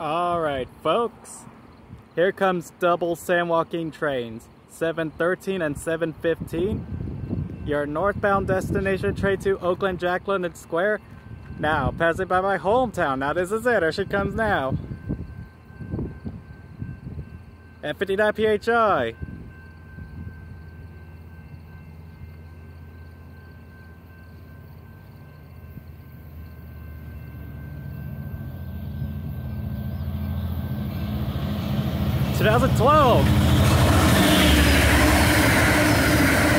Alright, folks. Here comes double San Joaquin trains, 713 and 715. Your northbound destination train to Oakland, Jack London Square. Now, passing by my hometown. Now, this is it. Here she comes now. F59 PHI. Two thousand twelve.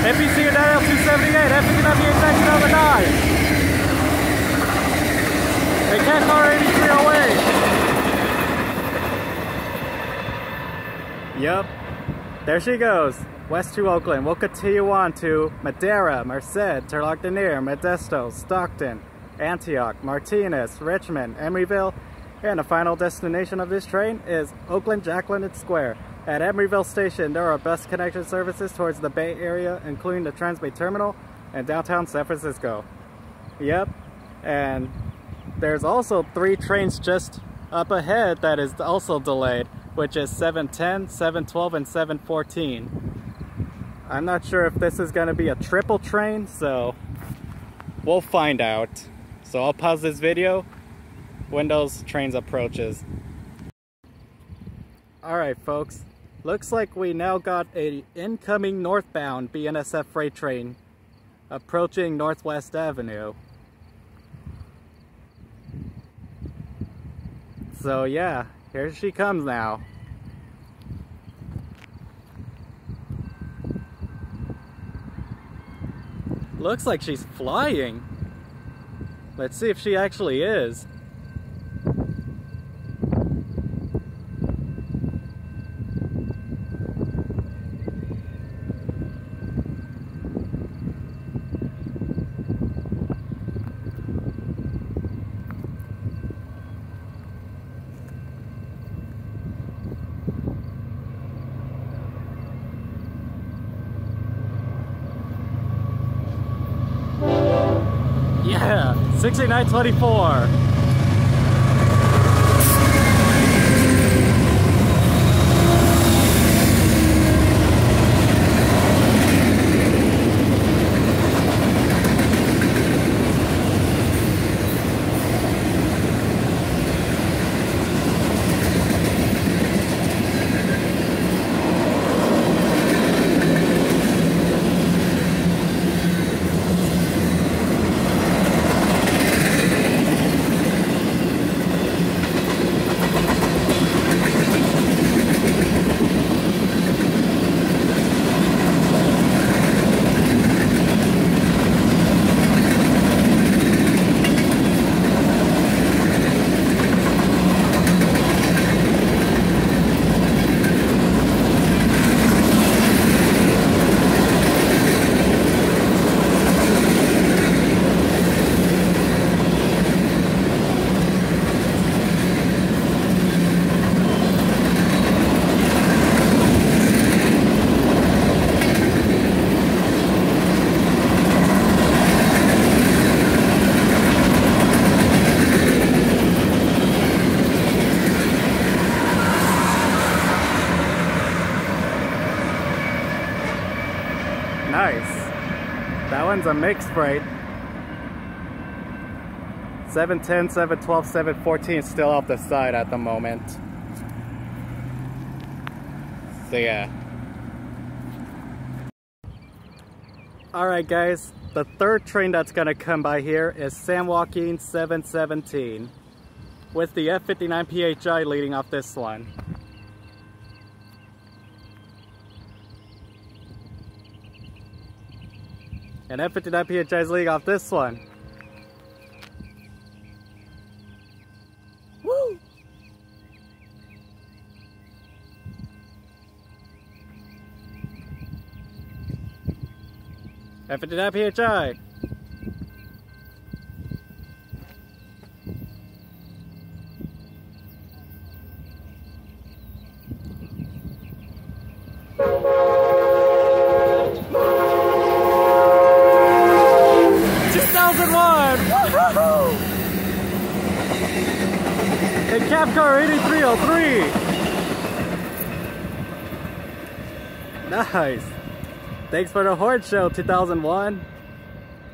FPC at L two seventy eight, FPC PHI two thousand nine. They can't car eighty three oh eight. Yep. There she goes. West to Oakland. We'll continue on to Madera, Merced, Turlock Denair, Modesto, Stockton, Antioch, Martinez, Richmond, Emeryville, and the final destination of this train is Oakland Jack London Square. At Emeryville Station, there are bus connection services towards the Bay Area, including the Transbay Terminal and downtown San Francisco. Yep, and there's also three trains just up ahead that is also delayed, which is 710, 712, and 714. I'm not sure if this is going to be a triple train, so we'll find out. So I'll pause this video those trains approaches. Alright folks, looks like we now got a incoming northbound BNSF freight train approaching Northwest Avenue. So yeah, here she comes now. Looks like she's flying. Let's see if she actually is. Six eight nine twenty four. One's a mixed freight. 710, 712, 714 still off the side at the moment. So yeah. Alright guys, the third train that's gonna come by here is San Joaquin 717 with the F59 PHI leading off this one. And F59 PHI's leading off this one. Woo! F59 PHI. And Cab Car 8303. Nice. Thanks for the Horde Show 2001.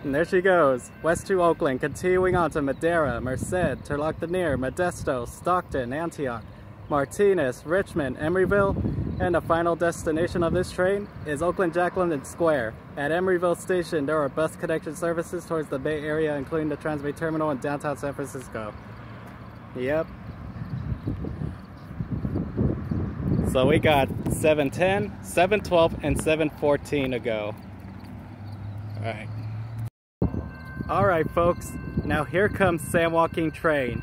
And there she goes, West to Oakland, continuing on to Madera, Merced, near Modesto, Stockton, Antioch, Martinez, Richmond, Emeryville, and the final destination of this train is Oakland Jack London Square. At Emeryville Station, there are bus connection services towards the Bay Area, including the Transbay Terminal in downtown San Francisco. Yep. So we got 710, 712, and 714 to go. Alright. Alright folks, now here comes San Joaquin Train.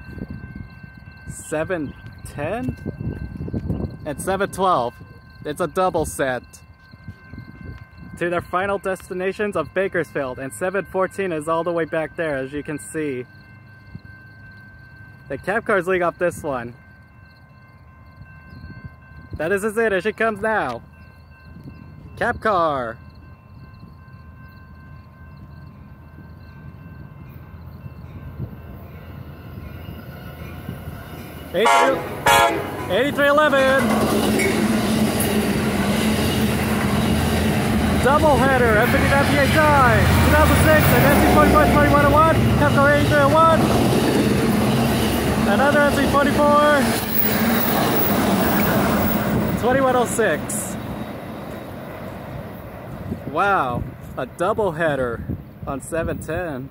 710 and 712. It's a double set. To their final destinations of Bakersfield and 714 is all the way back there as you can see. The cab cars leak off this one. That is it as she comes now. Cab car. 8311. Double header, F59 PHI, 2006, and SC44 2101, Capco 8301. Another SC44, 2106. Wow, a double header on 710.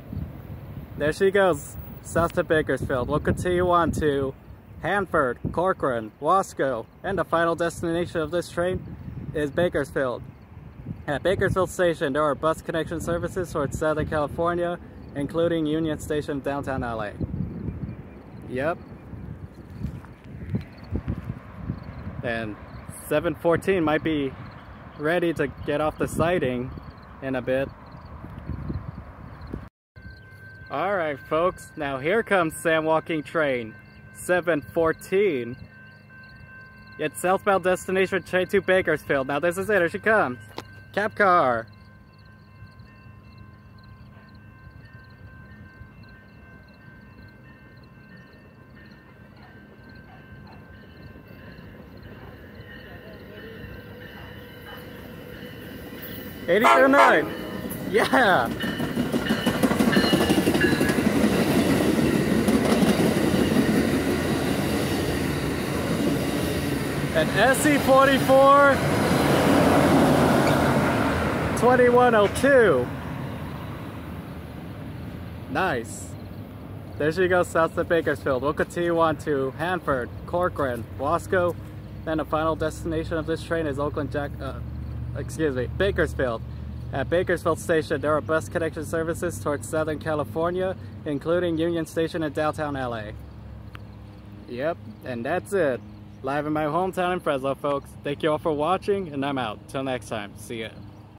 There she goes, south to Bakersfield. We'll continue on to Hanford, Corcoran, Wasco, and the final destination of this train is Bakersfield. At Bakersfield Station, there are bus connection services towards Southern California, including Union Station, downtown LA. Yep. And 714 might be ready to get off the siding in a bit. Alright folks, now here comes San Joaquin Train. 714. It's southbound destination train to Bakersfield. Now this is it, here she comes. Cab car. Eighty nine. Yeah. an SC44 2102. Nice. There she goes south to Bakersfield. We'll continue on to Hanford, Corcoran, Wasco, then the final destination of this train is Oakland Jack, uh, excuse me, Bakersfield. At Bakersfield Station, there are bus connection services towards Southern California, including Union Station in downtown LA. Yep, and that's it live in my hometown in Fresno, folks. Thank you all for watching, and I'm out. Till next time. See ya.